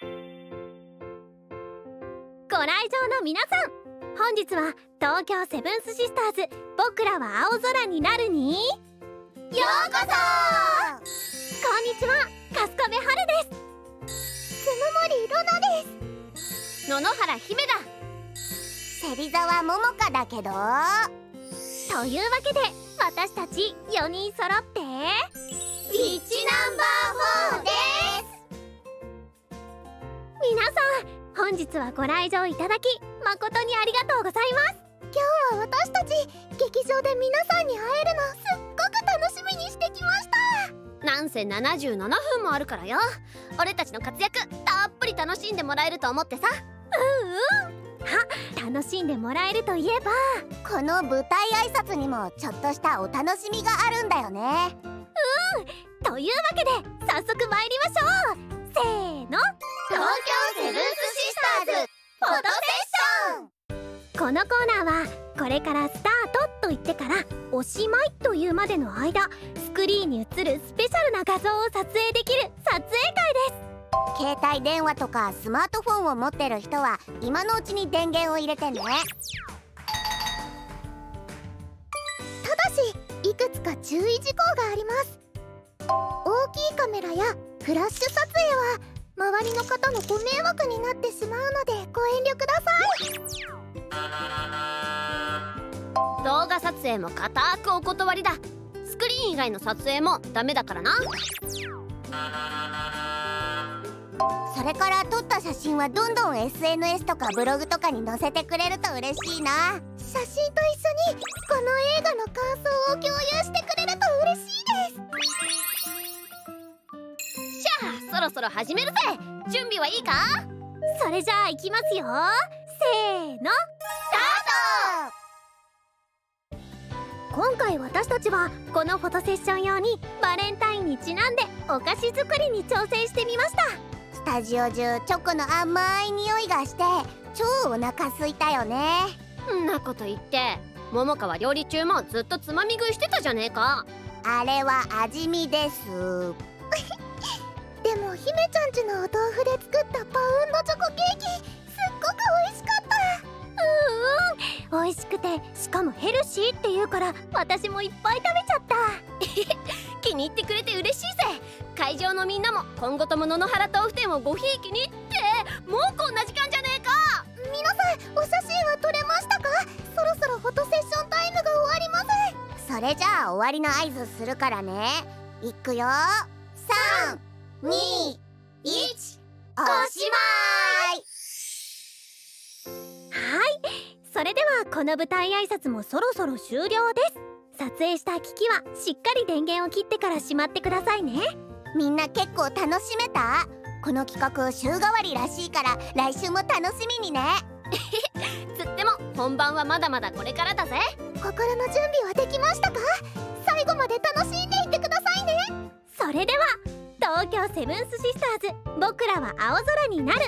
ご来場の皆さん本日は東京セブンスシスターズ僕らは青空になるに。ようこそ。こんにちは春日部春です。角森ロナです。野々原姫だ。芹沢桃香だけど。というわけで私たち4人揃って。本日はご来場いただき誠にありがとうございます。今日は私たち劇場で皆さんに会えるのすっごく楽しみにしてきました。なんせ77分もあるからよ。俺たちの活躍たっぷり楽しんでもらえると思ってさ。うんうん。あ楽しんでもらえるといえばこの舞台挨拶にもちょっとしたお楽しみがあるんだよね。うん。というわけで早速参りましょう。せーの。東京コーナーはこれからスタートと言ってからおしまいというまでの間スクリーンに映るスペシャルな画像を撮影できる撮影会です。携帯電話とかスマートフォンを持ってる人は今のうちに電源を入れてね。ただしいくつか注意事項があります。大きいカメラやフラッシュ撮影は周りの方のご迷惑になってしまうのでご遠慮ください影も固くお断りだ。スクリーン以外の撮影もダメだからな。それから撮った写真はどんどん SNS とかブログとかに載せてくれると嬉しいな。写真と一緒にこの映画の感想を共有してくれると嬉しいです。しゃあそろそろ始めるぜ。準備はいいか？それじゃあ行きますよ。せーの今回私たちはこのフォトセッション用にバレンタインにちなんでお菓子作りに挑戦してみました。スタジオ中チョコの甘い匂いがして超お腹すいたよね。んなこと言って桃川料理中もずっとつまみ食いしてたじゃねえか。あれは味見です。でも姫ちゃんちのお豆腐で作ったパウンドチョコケーキすっごく美味しかったうんうん。美味しくてしかもヘルシーって言うから私もいっぱい食べちゃった。気に入ってくれて嬉しいぜ。会場のみんなも今後とも野々原豆腐店をごひいきにってもうこんな時間じゃねえか。皆さんお写真は撮れましたか？そろそろフォトセッションタイムが終わりますそれじゃあ終わりの合図するからね。いくよ。321おしまい。それではこの舞台挨拶もそろそろ終了です。撮影した機器はしっかり電源を切ってからしまってくださいね。みんな結構楽しめた？この企画週替わりらしいから来週も楽しみにね。つっても本番はまだまだこれからだぜ。心の準備はできましたか？最後まで楽しんでいってくださいね。それでは東京セブンスシスターズ僕らは青空になる